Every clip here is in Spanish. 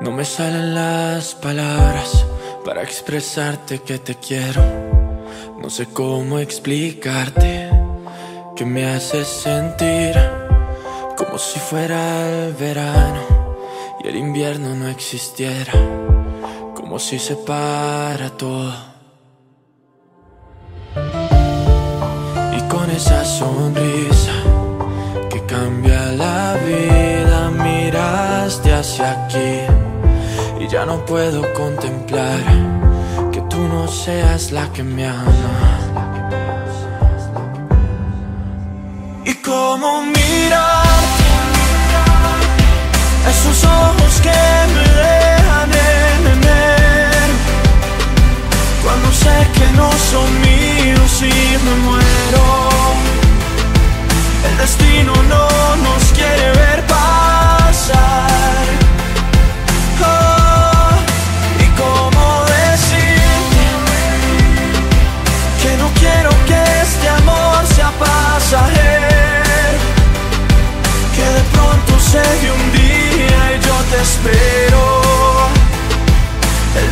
No me salen las palabras para expresarte que te quiero. No sé cómo explicarte que me haces sentir como si fuera el verano y el invierno no existiera. Como si se para todo. Y con esa sonrisa que cambia la vida, miraste hacia aquí ya no puedo contemplar que tú no seas la que me ama. Y cómo mirarte, esos ojos que me dejan en enero, cuando sé que no son míos y me muero. El destino no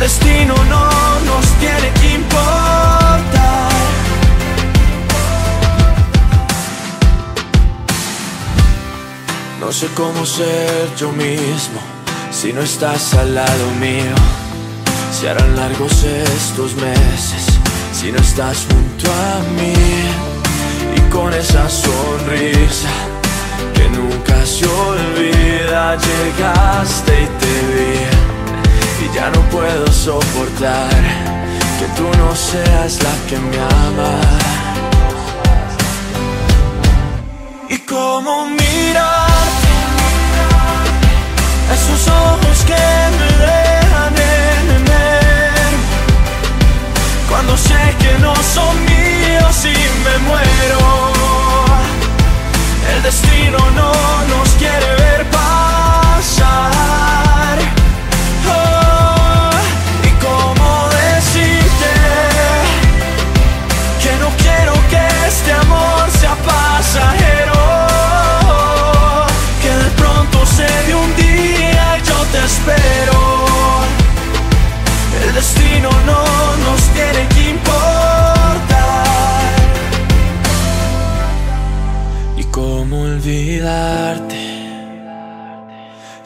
destino no nos tiene que importar. No sé cómo ser yo mismo si no estás al lado mío. Se harán largos estos meses si no estás junto a mí. Y con esa sonrisa soportar que tú no seas la que me ama.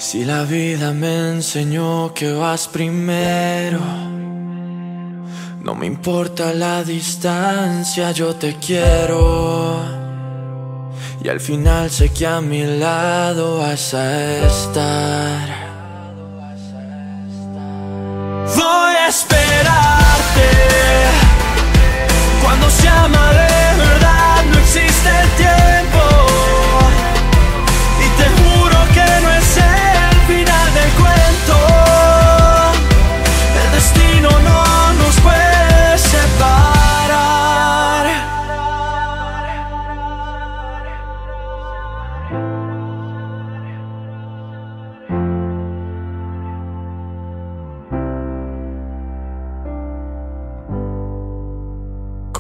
Si la vida me enseñó que vas primero no me importa la distancia, yo te quiero. Y al final sé que a mi lado vas a estar. Voy a esperarte.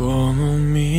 Como mi